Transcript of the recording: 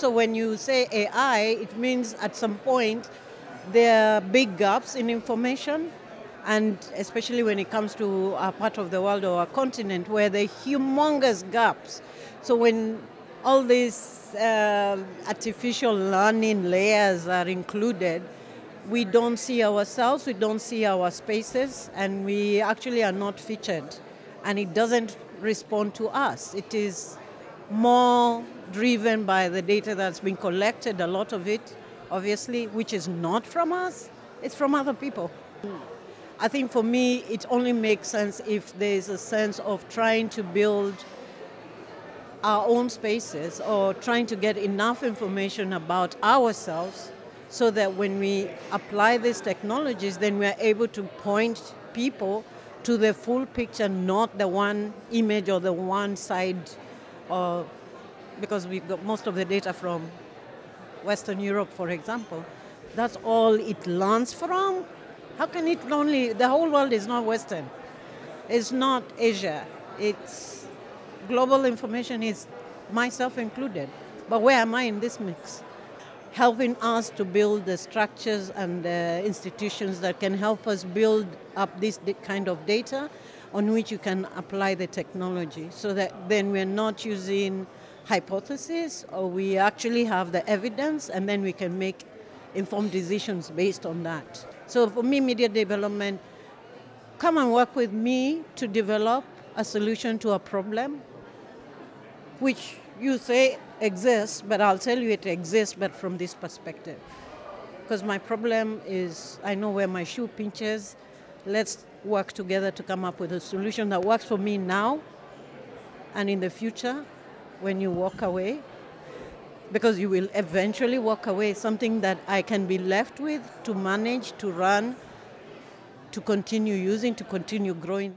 So when you say AI, it means at some point there are big gaps in information, and especially when it comes to a part of the world or a continent where there are humongous gaps. So when all these uh, artificial learning layers are included, we don't see ourselves, we don't see our spaces, and we actually are not featured. And it doesn't respond to us. It is more driven by the data that's been collected, a lot of it, obviously, which is not from us, it's from other people. I think for me, it only makes sense if there's a sense of trying to build our own spaces or trying to get enough information about ourselves so that when we apply these technologies, then we are able to point people to the full picture, not the one image or the one side, or because we got most of the data from Western Europe, for example. That's all it learns from. How can it only, the whole world is not Western. It's not Asia. It's global information is myself included. But where am I in this mix? Helping us to build the structures and the institutions that can help us build up this kind of data on which you can apply the technology so that then we're not using hypotheses or we actually have the evidence and then we can make informed decisions based on that. So for me, media development, come and work with me to develop a solution to a problem which you say exists, but I'll tell you it exists, but from this perspective. Because my problem is I know where my shoe pinches. Let's work together to come up with a solution that works for me now and in the future when you walk away. Because you will eventually walk away, something that I can be left with to manage, to run, to continue using, to continue growing.